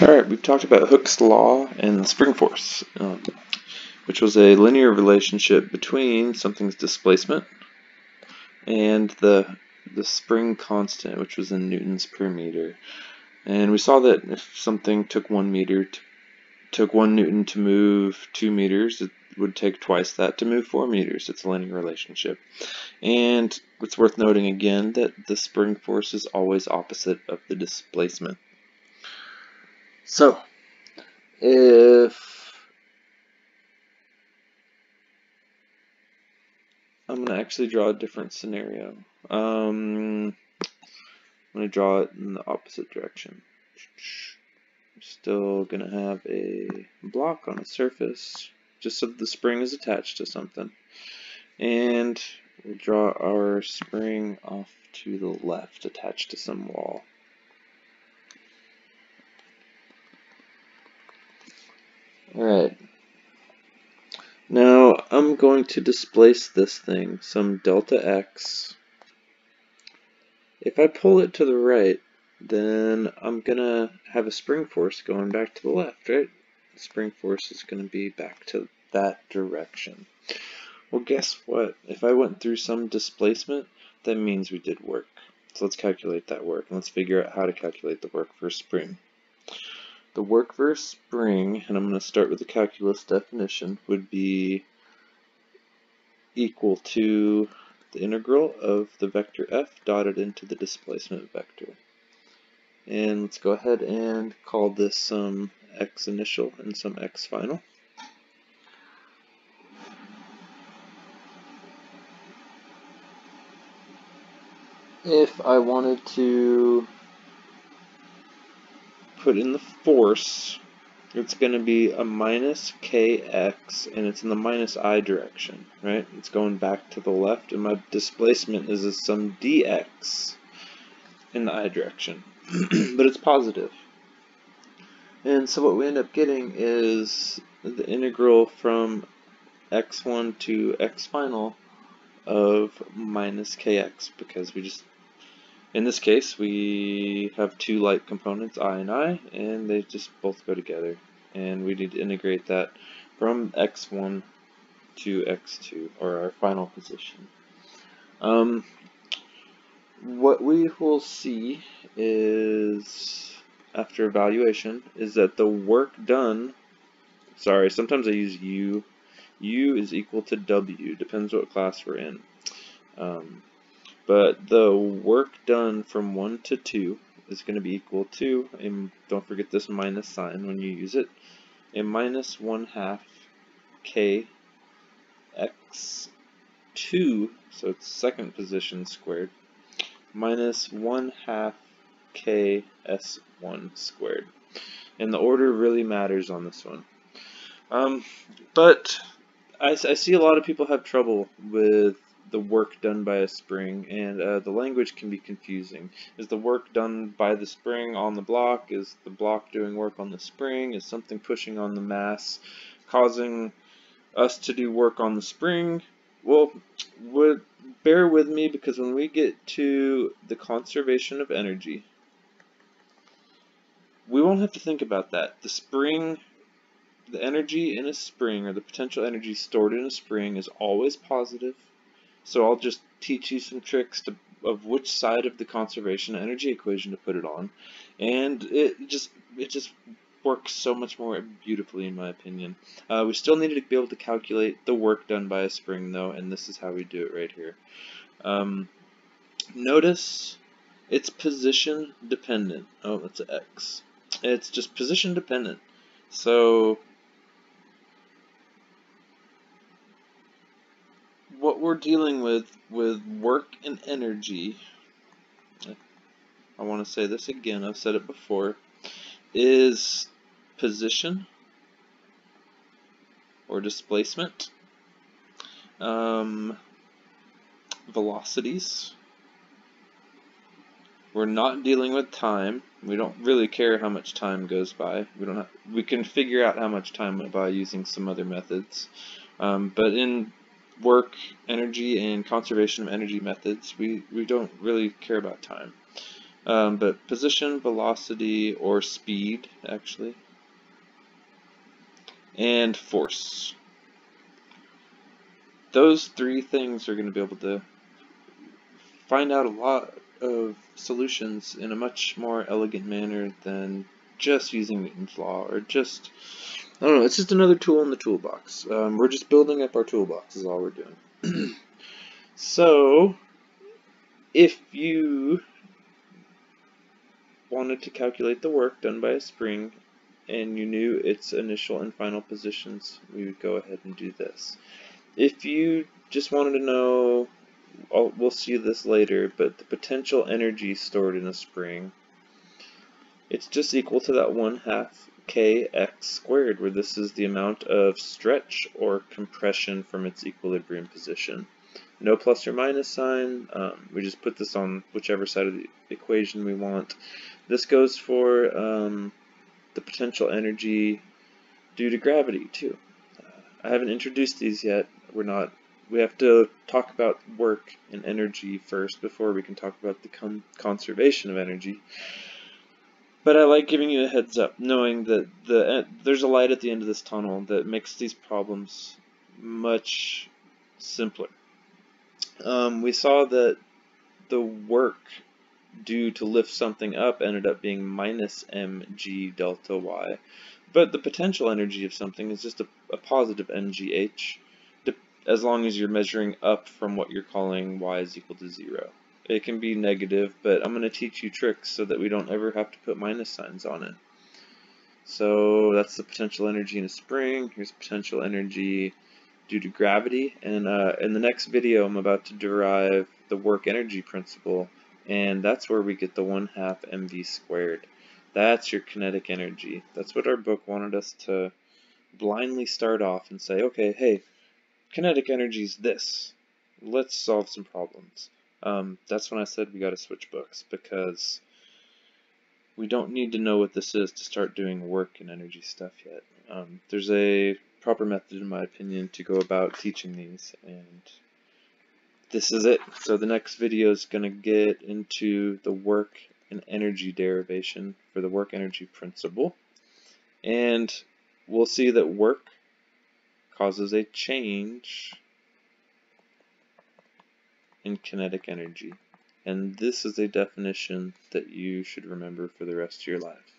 Alright, we've talked about Hooke's law and the spring force, um, which was a linear relationship between something's displacement and the the spring constant, which was in newtons per meter. And we saw that if something took one meter, to, took one newton to move two meters, it would take twice that to move four meters. It's a linear relationship. And it's worth noting again that the spring force is always opposite of the displacement. So, if I'm going to actually draw a different scenario. Um, I'm going to draw it in the opposite direction. I'm still going to have a block on a surface, just so the spring is attached to something. And we'll draw our spring off to the left, attached to some wall. Alright. Now I'm going to displace this thing, some delta x. If I pull it to the right, then I'm going to have a spring force going back to the left, right? The spring force is going to be back to that direction. Well, guess what? If I went through some displacement, that means we did work. So let's calculate that work. Let's figure out how to calculate the work for a spring. The work a spring, and I'm going to start with the calculus definition, would be equal to the integral of the vector f dotted into the displacement vector. And let's go ahead and call this some x initial and some x final. If I wanted to put in the force, it's going to be a minus kx, and it's in the minus i direction, right? It's going back to the left, and my displacement is some dx in the i direction, but it's positive. And so what we end up getting is the integral from x1 to x final of minus kx, because we just in this case, we have two light components, I and I, and they just both go together. And we need to integrate that from x1 to x2, or our final position. Um, what we will see is, after evaluation, is that the work done, sorry, sometimes I use U, U is equal to W, depends what class we're in. Um, but the work done from 1 to 2 is going to be equal to, and don't forget this minus sign when you use it, a minus 1 half k x2, so it's second position squared, minus 1 half k s1 squared. And the order really matters on this one. Um, but I, I see a lot of people have trouble with the work done by a spring, and uh, the language can be confusing. Is the work done by the spring on the block? Is the block doing work on the spring? Is something pushing on the mass causing us to do work on the spring? Well, would bear with me because when we get to the conservation of energy, we won't have to think about that. The spring the energy in a spring, or the potential energy stored in a spring, is always positive so I'll just teach you some tricks to, of which side of the conservation energy equation to put it on. And it just it just works so much more beautifully in my opinion. Uh, we still needed to be able to calculate the work done by a spring though, and this is how we do it right here. Um, notice it's position dependent. Oh, that's an X. It's just position dependent. So what we're dealing with with work and energy, I want to say this again, I've said it before, is position or displacement, um, velocities. We're not dealing with time. We don't really care how much time goes by. We don't. Have, we can figure out how much time went by using some other methods. Um, but in work, energy, and conservation of energy methods, we, we don't really care about time. Um, but position, velocity, or speed, actually, and force. Those three things are going to be able to find out a lot of solutions in a much more elegant manner than just using Newton's law or just I don't know. It's just another tool in the toolbox. Um, we're just building up our toolbox is all we're doing. so if you wanted to calculate the work done by a spring and you knew its initial and final positions, we would go ahead and do this. If you just wanted to know I'll, we'll see this later, but the potential energy stored in a spring, it's just equal to that 1 half kx squared, where this is the amount of stretch or compression from its equilibrium position. No plus or minus sign, um, we just put this on whichever side of the equation we want. This goes for um, the potential energy due to gravity, too. Uh, I haven't introduced these yet. We're not we have to talk about work and energy first before we can talk about the con conservation of energy. But I like giving you a heads up, knowing that the uh, there's a light at the end of this tunnel that makes these problems much simpler. Um, we saw that the work due to lift something up ended up being minus mg delta y, but the potential energy of something is just a, a positive mgh as long as you're measuring up from what you're calling y is equal to 0. It can be negative, but I'm going to teach you tricks so that we don't ever have to put minus signs on it. So that's the potential energy in a spring. Here's potential energy due to gravity. And uh, in the next video, I'm about to derive the work energy principle, and that's where we get the 1 half mv squared. That's your kinetic energy. That's what our book wanted us to blindly start off and say, okay, hey, kinetic energy is this. Let's solve some problems. Um, that's when I said we got to switch books because we don't need to know what this is to start doing work and energy stuff yet. Um, there's a proper method, in my opinion, to go about teaching these, and this is it. So the next video is going to get into the work and energy derivation for the work energy principle, and we'll see that work causes a change in kinetic energy. And this is a definition that you should remember for the rest of your life.